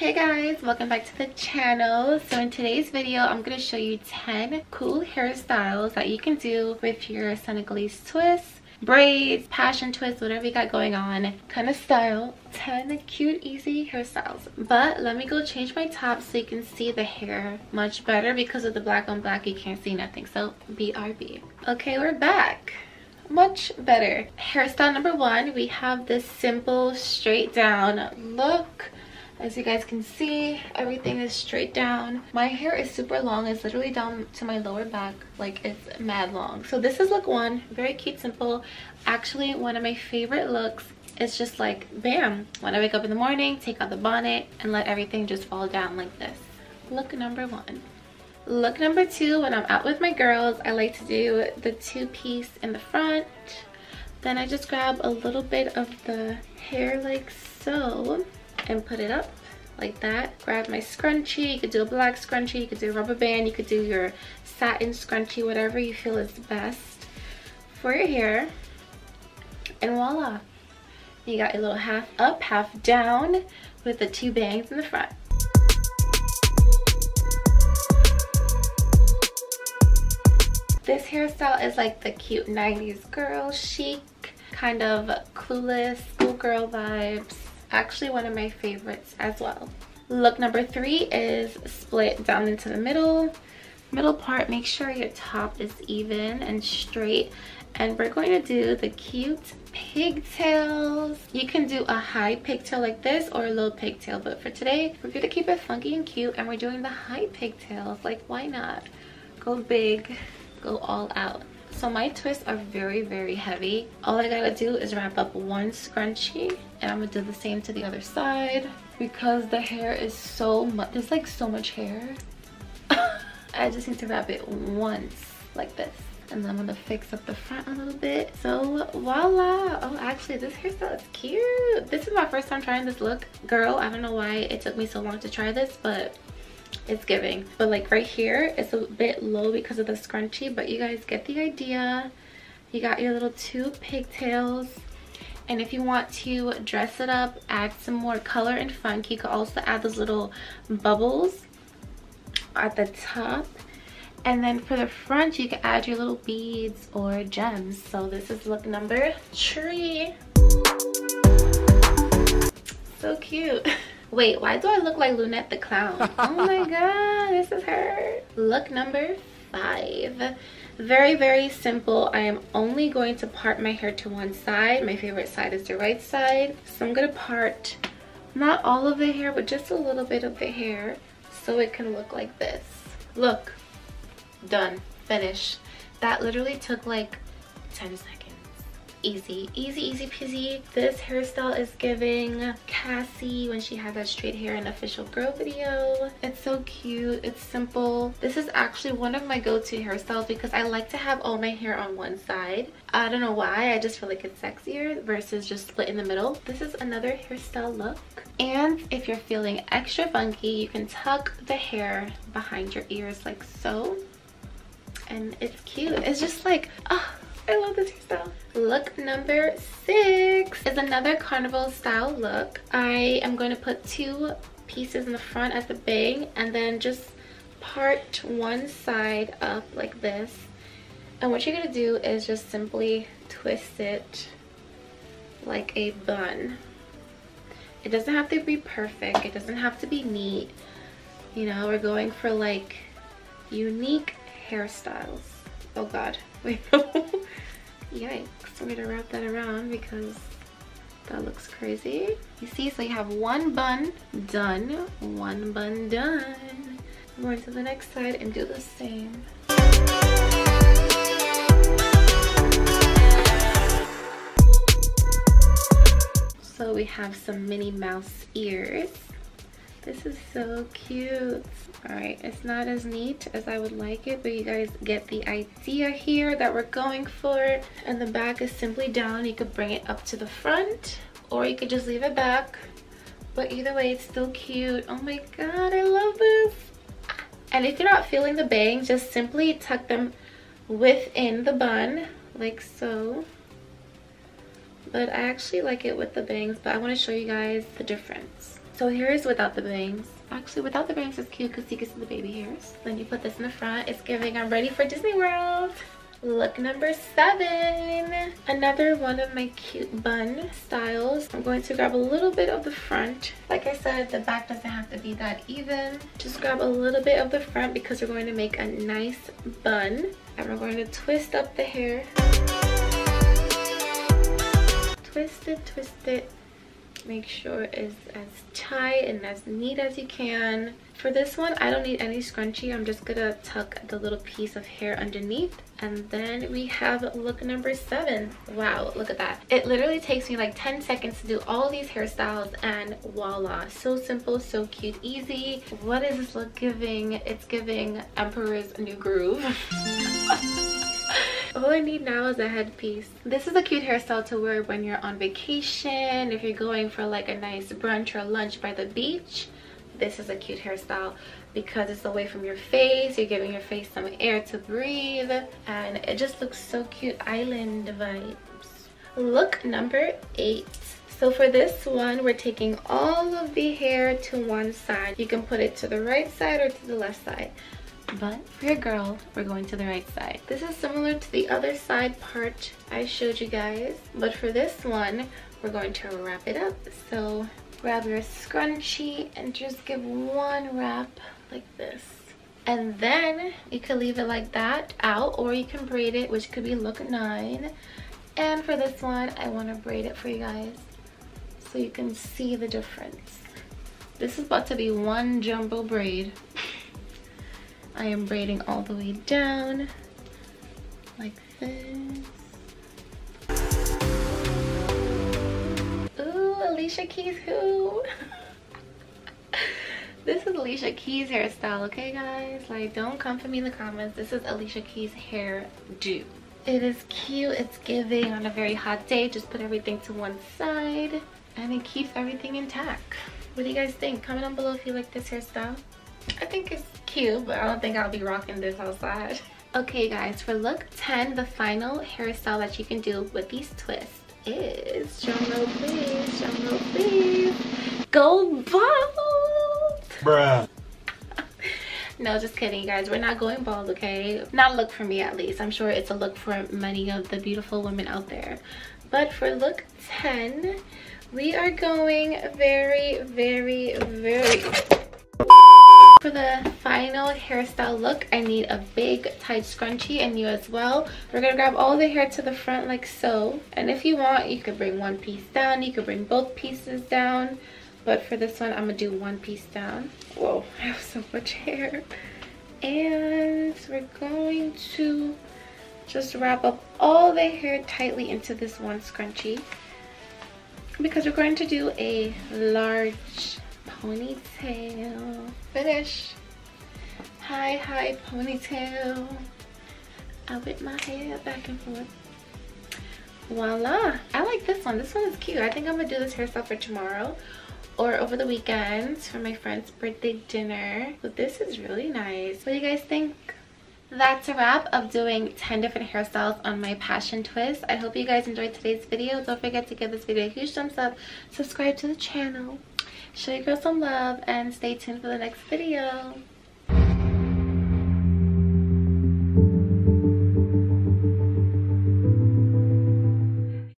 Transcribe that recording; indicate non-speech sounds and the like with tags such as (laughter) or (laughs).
Hey guys, welcome back to the channel. So in today's video, I'm going to show you 10 cool hairstyles that you can do with your Senegalese twist, braids, passion twist, whatever you got going on kind of style. 10 cute, easy hairstyles. But let me go change my top so you can see the hair much better because of the black on black, you can't see nothing. So BRB. Okay, we're back much better hairstyle number one we have this simple straight down look as you guys can see everything is straight down. My hair is super long. It's literally down to my lower back. Like it's mad long. So this is look one very cute simple. Actually one of my favorite looks it's just like bam when i wake up in the morning take out the bonnet and let everything just fall down like this. Look number one. Look number two, when I'm out with my girls, I like to do the two piece in the front. Then I just grab a little bit of the hair like so and put it up like that. Grab my scrunchie, you could do a black scrunchie, you could do a rubber band, you could do your satin scrunchie, whatever you feel is best for your hair. And voila, you got a little half up, half down with the two bangs in the front. This hairstyle is like the cute 90s girl chic, kind of clueless, schoolgirl vibes. Actually one of my favorites as well. Look number three is split down into the middle. Middle part, make sure your top is even and straight. And we're going to do the cute pigtails. You can do a high pigtail like this or a low pigtail. But for today, we're going to keep it funky and cute. And we're doing the high pigtails. Like, why not? Go big go all out so my twists are very very heavy all i gotta do is wrap up one scrunchie and i'm gonna do the same to the other side because the hair is so much there's like so much hair (laughs) i just need to wrap it once like this and then I'm gonna fix up the front a little bit. So voila. Oh, actually this hairstyle is cute. This is my first time trying this look. Girl, I don't know why it took me so long to try this, but it's giving. But like right here it's a bit low because of the scrunchie but you guys get the idea. You got your little two pigtails and if you want to dress it up add some more color and funk you could also add those little bubbles at the top. And then for the front you can add your little beads or gems. So this is look number three. So cute (laughs) Wait, why do I look like Lunette the Clown? oh my (laughs) god, this is her. Look number five. Very, very simple. I am only going to part my hair to one side. My favorite side is the right side. So I'm going to part not all of the hair, but just a little bit of the hair so it can look like this. Look, done, finish. That literally took like 10 seconds easy easy easy peasy. This hairstyle is giving cassie when she had that straight hair in official girl video. It's so cute it's simple. This is actually one of my go-to hairstyles because i like to have all my hair on one side. I don't know why i just feel like it's sexier versus just split in the middle. This is another hairstyle look. And if you're feeling extra funky you can tuck the hair behind your ears like so. And it's cute it's just like oh I love this hairstyle. Look number six is another carnival style look. I am going to put two pieces in the front as the bang and then just part one side up like this. And what you're going to do is just simply twist it like a bun. It doesn't have to be perfect. It doesn't have to be neat. You know, we're going for like unique hairstyles. Oh god, (laughs) wait, Yikes, I'm gonna wrap that around because that looks crazy. You see, so you have one bun done, one bun done. I'm going to the next side and do the same. So we have some Minnie Mouse ears. This is so cute. All right, it's not as neat as I would like it, but you guys get the idea here that we're going for. And the back is simply down. You could bring it up to the front or you could just leave it back. But either way, it's still cute. Oh my God, I love this. And if you're not feeling the bangs, just simply tuck them within the bun like so. But I actually like it with the bangs, but I want to show you guys the difference. So here's without the bangs. Actually, without the bangs is cute because you can see the baby hairs. Then you put this in the front. It's giving I'm ready for Disney World. Look number seven. Another one of my cute bun styles. I'm going to grab a little bit of the front. Like I said, the back doesn't have to be that even. Just grab a little bit of the front because we're going to make a nice bun. And we're going to twist up the hair. Twist it, twist it make sure it's as tight and as neat as you can. For this one i don't need any scrunchie. I'm just gonna tuck the little piece of hair underneath. And then we have look number seven. Wow look at that. It literally takes me like 10 seconds to do all these hairstyles and voila. So simple so cute easy. What is this look giving? It's giving emperor's new groove (laughs) all I need now is a headpiece. This is a cute hairstyle to wear when you're on vacation, if you're going for like a nice brunch or lunch by the beach. This is a cute hairstyle because it's away from your face. You're giving your face some air to breathe and it just looks so cute. Island vibes. Look number eight. So for this one, we're taking all of the hair to one side. You can put it to the right side or to the left side but for your girl we're going to the right side. This is similar to the other side part i showed you guys but for this one we're going to wrap it up. So grab your scrunchie and just give one wrap like this. And then you can leave it like that out or you can braid it which could be look nine. And for this one i want to braid it for you guys so you can see the difference. This is about to be one jumbo braid I am braiding all the way down like this. Ooh, Alicia Keys who? (laughs) this is Alicia Keys hairstyle, okay guys? Like, don't come for me in the comments. This is Alicia Keys hair do. It is cute. It's giving on a very hot day. Just put everything to one side and it keeps everything intact. What do you guys think? Comment down below if you like this hairstyle. I think it's cute, but I don't think I'll be rocking this outside. Okay guys, for look 10, the final hairstyle that you can do with these twists is, drumroll please, drumroll please, go bald! Bruh. (laughs) no, just kidding guys, we're not going bald, okay? Not look for me at least. I'm sure it's a look for many of the beautiful women out there. But for look 10, we are going very, very, very for the final hairstyle look, I need a big tight scrunchie and you as well. We're going to grab all the hair to the front like so. And if you want, you could bring one piece down. You could bring both pieces down. But for this one, I'm going to do one piece down. Whoa, (laughs) I have so much hair. And we're going to just wrap up all the hair tightly into this one scrunchie. Because we're going to do a large ponytail. Finish. High, high ponytail. I whip my hair back and forth. Voila. I like this one. This one is cute. I think I'm going to do this hairstyle for tomorrow or over the weekend for my friend's birthday dinner. But this is really nice. What do you guys think? That's a wrap of doing 10 different hairstyles on my passion twist. I hope you guys enjoyed today's video. Don't forget to give this video a huge thumbs up. Subscribe to the channel show your girl some love and stay tuned for the next video